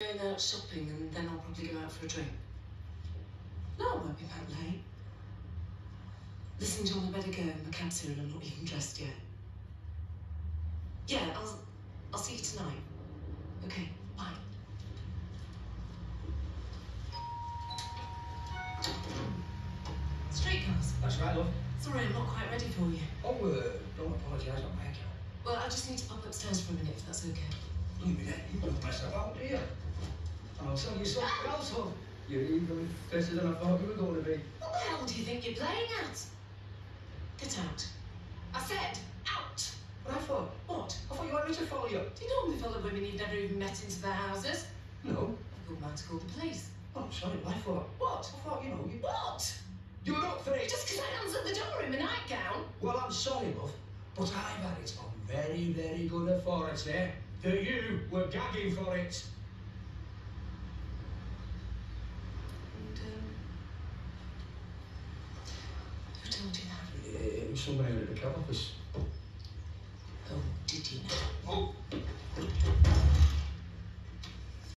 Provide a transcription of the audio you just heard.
Going out shopping and then I'll probably go out for a drink. No, I won't be back late. Listen, John, I better go. My cab's here and I'm not even dressed yet. Yeah, I'll, I'll see you tonight. Okay, bye. Streetcars. That's right, love. Sorry, I'm not quite ready for you. Oh, uh, don't apologise on my account. Well, I just need to pop upstairs for a minute, if that's okay. Look at that, you don't mess about, do you? And I'll tell you something else, love. You're even better than I thought you were going to be. What the hell do you think you're playing at? Get out. I said, out! But I thought, What? I thought you wanted me to follow you. Do you normally follow women you've never even met into their houses? No. I called man to call the police. Oh, I'm sorry, I thought. What? I thought, you know, you... What? You were up for it. Just because I answered the door in my nightgown? Well, I'm sorry, love, but I've had it on very, very good authority that you were gagging for it. And, um... Who told you that? It was someone out at the cab office. Oh, did you know? Oh,